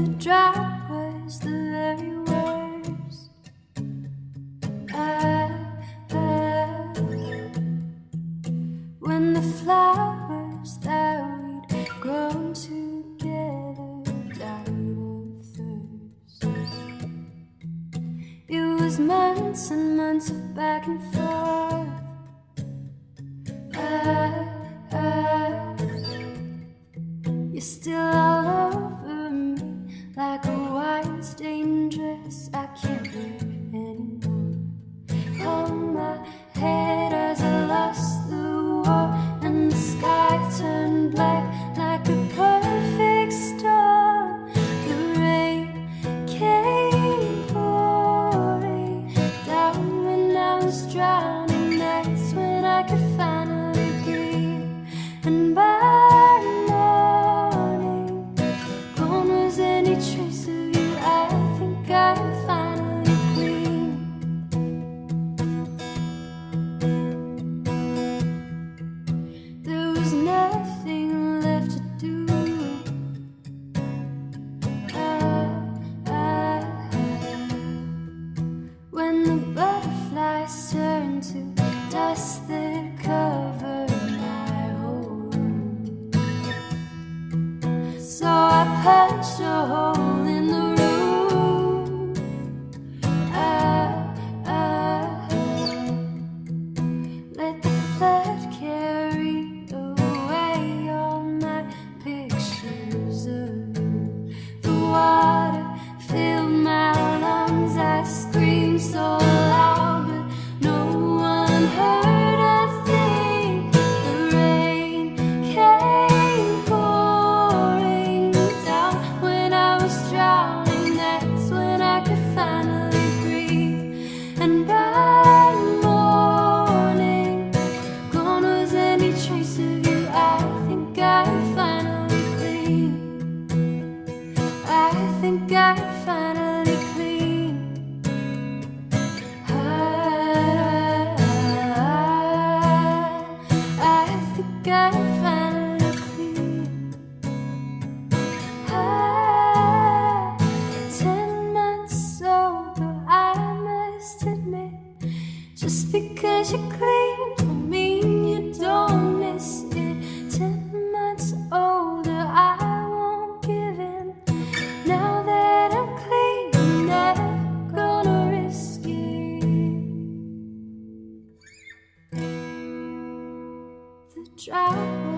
the drought was the very worst. Ah, ah. When the flowers that we'd grown together died of thirst, it was months and months of back and forth. so because you claim to me, you don't miss it. Ten months older, I won't give in. Now that I'm clean, I'm never gonna risk it. The drought.